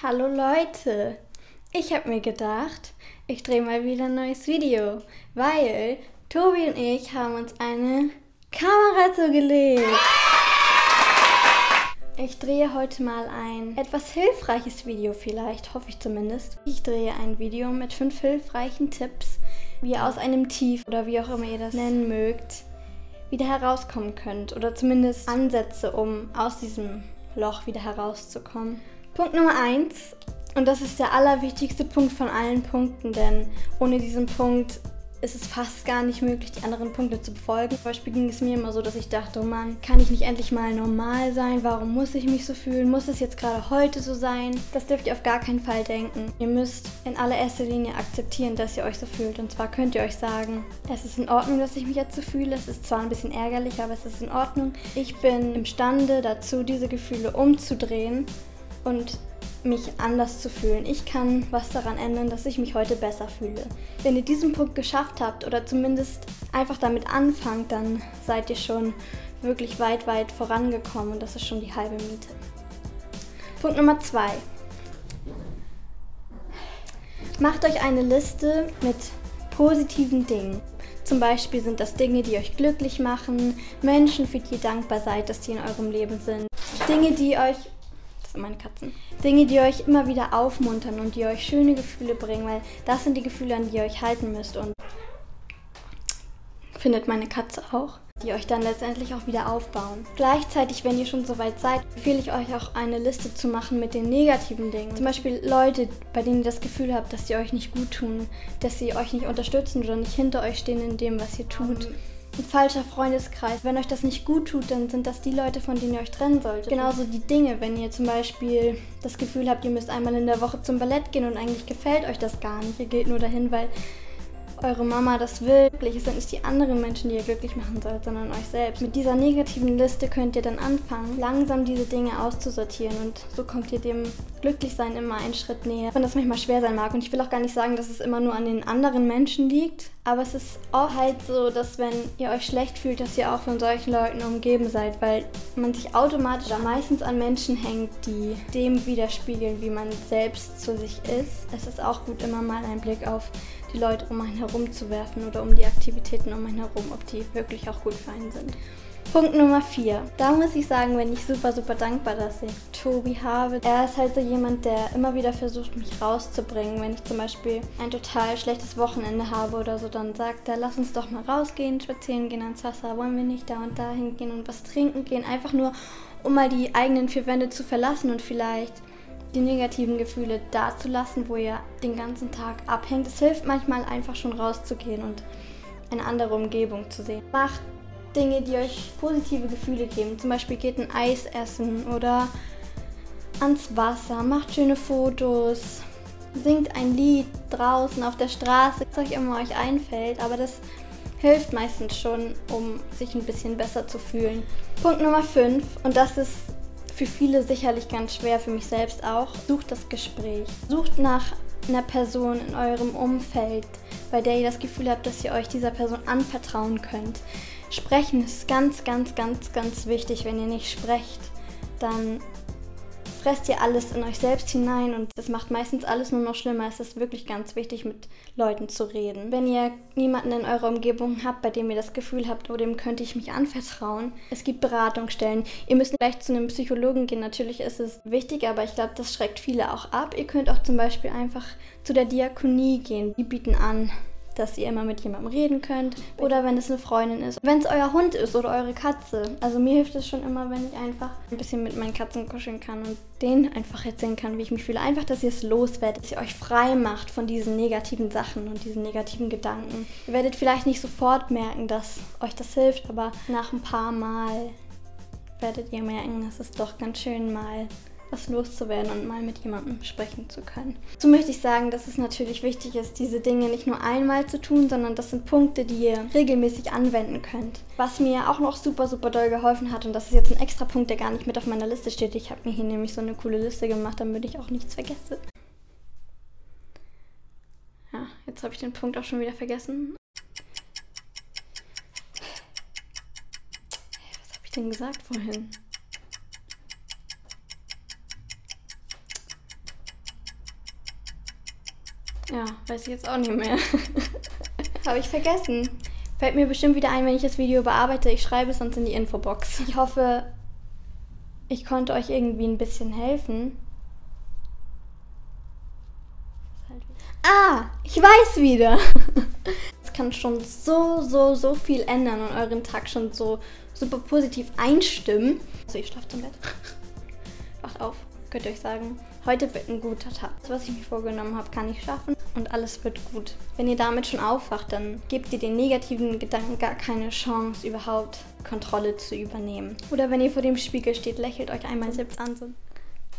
Hallo Leute, ich habe mir gedacht, ich drehe mal wieder ein neues Video, weil Tobi und ich haben uns eine Kamera zugelegt. Ich drehe heute mal ein etwas hilfreiches Video vielleicht, hoffe ich zumindest. Ich drehe ein Video mit fünf hilfreichen Tipps, wie ihr aus einem Tief oder wie auch immer ihr das nennen mögt, wieder herauskommen könnt oder zumindest Ansätze, um aus diesem Loch wieder herauszukommen. Punkt Nummer 1, und das ist der allerwichtigste Punkt von allen Punkten, denn ohne diesen Punkt ist es fast gar nicht möglich, die anderen Punkte zu befolgen. Zum Beispiel ging es mir immer so, dass ich dachte, oh Mann, kann ich nicht endlich mal normal sein? Warum muss ich mich so fühlen? Muss es jetzt gerade heute so sein? Das dürft ihr auf gar keinen Fall denken. Ihr müsst in allererster Linie akzeptieren, dass ihr euch so fühlt. Und zwar könnt ihr euch sagen, es ist in Ordnung, dass ich mich jetzt so fühle. Es ist zwar ein bisschen ärgerlich, aber es ist in Ordnung. Ich bin imstande dazu, diese Gefühle umzudrehen und mich anders zu fühlen. Ich kann was daran ändern, dass ich mich heute besser fühle. Wenn ihr diesen Punkt geschafft habt oder zumindest einfach damit anfangt, dann seid ihr schon wirklich weit, weit vorangekommen und das ist schon die halbe Miete. Punkt Nummer zwei. Macht euch eine Liste mit positiven Dingen. Zum Beispiel sind das Dinge, die euch glücklich machen, Menschen, für die ihr dankbar seid, dass die in eurem Leben sind, Dinge, die euch sind meine Katzen. Dinge, die euch immer wieder aufmuntern und die euch schöne Gefühle bringen, weil das sind die Gefühle, an die ihr euch halten müsst. Und findet meine Katze auch, die euch dann letztendlich auch wieder aufbauen. Gleichzeitig, wenn ihr schon so weit seid, empfehle ich euch auch eine Liste zu machen mit den negativen Dingen. Zum Beispiel Leute, bei denen ihr das Gefühl habt, dass sie euch nicht gut tun, dass sie euch nicht unterstützen oder nicht hinter euch stehen in dem, was ihr tut ein falscher Freundeskreis. Wenn euch das nicht gut tut, dann sind das die Leute, von denen ihr euch trennen solltet. Genauso die Dinge, wenn ihr zum Beispiel das Gefühl habt, ihr müsst einmal in der Woche zum Ballett gehen und eigentlich gefällt euch das gar nicht. Ihr geht nur dahin, weil eure Mama das wirklich. Es sind nicht die anderen Menschen, die ihr glücklich machen sollt, sondern euch selbst. Mit dieser negativen Liste könnt ihr dann anfangen, langsam diese Dinge auszusortieren und so kommt ihr dem Glücklichsein immer einen Schritt näher. Wenn das manchmal schwer sein mag und ich will auch gar nicht sagen, dass es immer nur an den anderen Menschen liegt, aber es ist auch halt so, dass wenn ihr euch schlecht fühlt, dass ihr auch von solchen Leuten umgeben seid, weil man sich automatisch meistens an Menschen hängt, die dem widerspiegeln, wie man selbst zu sich ist. Es ist auch gut, immer mal einen Blick auf die Leute um einen herum zu werfen oder um die Aktivitäten um einen herum, ob die wirklich auch gut für einen sind. Punkt Nummer 4. Da muss ich sagen, bin ich super, super dankbar, dass ich Tobi habe. Er ist halt so jemand, der immer wieder versucht, mich rauszubringen. Wenn ich zum Beispiel ein total schlechtes Wochenende habe oder so, dann sagt er, lass uns doch mal rausgehen, spazieren gehen ans Wasser. Wollen wir nicht da und da hingehen und was trinken gehen? Einfach nur, um mal die eigenen vier Wände zu verlassen und vielleicht die negativen Gefühle da zu lassen, wo ihr den ganzen Tag abhängt. Es hilft manchmal einfach schon rauszugehen und eine andere Umgebung zu sehen. Macht Dinge, die euch positive Gefühle geben. Zum Beispiel geht ein Eis essen oder ans Wasser, macht schöne Fotos, singt ein Lied draußen auf der Straße, was euch immer euch einfällt. Aber das hilft meistens schon, um sich ein bisschen besser zu fühlen. Punkt Nummer 5, und das ist für viele sicherlich ganz schwer, für mich selbst auch. Sucht das Gespräch. Sucht nach einer Person in eurem Umfeld, bei der ihr das Gefühl habt, dass ihr euch dieser Person anvertrauen könnt. Sprechen ist ganz, ganz, ganz, ganz wichtig. Wenn ihr nicht sprecht, dann fresst ihr alles in euch selbst hinein und das macht meistens alles nur noch schlimmer. Es ist wirklich ganz wichtig, mit Leuten zu reden. Wenn ihr niemanden in eurer Umgebung habt, bei dem ihr das Gefühl habt, oh, dem könnte ich mich anvertrauen, es gibt Beratungsstellen. Ihr müsst vielleicht zu einem Psychologen gehen. Natürlich ist es wichtig, aber ich glaube, das schreckt viele auch ab. Ihr könnt auch zum Beispiel einfach zu der Diakonie gehen. Die bieten an, dass ihr immer mit jemandem reden könnt. Oder wenn es eine Freundin ist. Wenn es euer Hund ist oder eure Katze. Also mir hilft es schon immer, wenn ich einfach ein bisschen mit meinen Katzen kuscheln kann und denen einfach erzählen kann, wie ich mich fühle. Einfach, dass ihr es loswerdet, dass ihr euch frei macht von diesen negativen Sachen und diesen negativen Gedanken. Ihr werdet vielleicht nicht sofort merken, dass euch das hilft, aber nach ein paar Mal werdet ihr merken, dass es doch ganz schön mal was loszuwerden und mal mit jemandem sprechen zu können. So möchte ich sagen, dass es natürlich wichtig ist, diese Dinge nicht nur einmal zu tun, sondern das sind Punkte, die ihr regelmäßig anwenden könnt. Was mir auch noch super, super doll geholfen hat, und das ist jetzt ein extra Punkt, der gar nicht mit auf meiner Liste steht. Ich habe mir hier nämlich so eine coole Liste gemacht, damit ich auch nichts vergesse. Ja, jetzt habe ich den Punkt auch schon wieder vergessen. Was habe ich denn gesagt vorhin? Ja, weiß ich jetzt auch nicht mehr. Habe ich vergessen. Fällt mir bestimmt wieder ein, wenn ich das Video bearbeite. Ich schreibe es sonst in die Infobox. Ich hoffe, ich konnte euch irgendwie ein bisschen helfen. Ah, ich weiß wieder. Es kann schon so, so, so viel ändern und euren Tag schon so super positiv einstimmen. Also ich schlafe zum Bett. Wacht auf, könnt ihr euch sagen. Heute wird ein guter Tag. Das, was ich mir vorgenommen habe, kann ich schaffen und alles wird gut. Wenn ihr damit schon aufwacht, dann gebt ihr den negativen Gedanken gar keine Chance, überhaupt Kontrolle zu übernehmen. Oder wenn ihr vor dem Spiegel steht, lächelt euch einmal selbst an. So.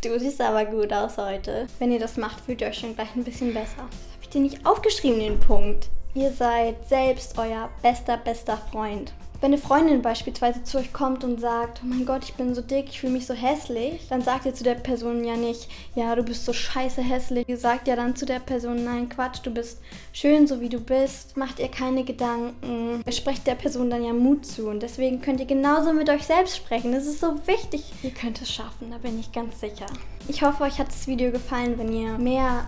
Du siehst aber gut aus heute. Wenn ihr das macht, fühlt ihr euch schon gleich ein bisschen besser. Das habe ich dir nicht aufgeschrieben, den Punkt. Ihr seid selbst euer bester, bester Freund. Wenn eine Freundin beispielsweise zu euch kommt und sagt, oh mein Gott, ich bin so dick, ich fühle mich so hässlich, dann sagt ihr zu der Person ja nicht, ja, du bist so scheiße hässlich. Ihr sagt ja dann zu der Person, nein, Quatsch, du bist schön, so wie du bist. Macht ihr keine Gedanken. Ihr sprecht der Person dann ja Mut zu. Und deswegen könnt ihr genauso mit euch selbst sprechen. Das ist so wichtig. Ihr könnt es schaffen, da bin ich ganz sicher. Ich hoffe, euch hat das Video gefallen. Wenn ihr mehr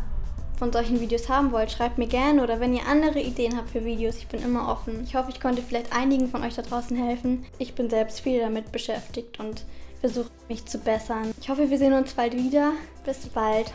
von solchen Videos haben wollt, schreibt mir gerne oder wenn ihr andere Ideen habt für Videos, ich bin immer offen. Ich hoffe, ich konnte vielleicht einigen von euch da draußen helfen. Ich bin selbst viel damit beschäftigt und versuche mich zu bessern. Ich hoffe, wir sehen uns bald wieder. Bis bald.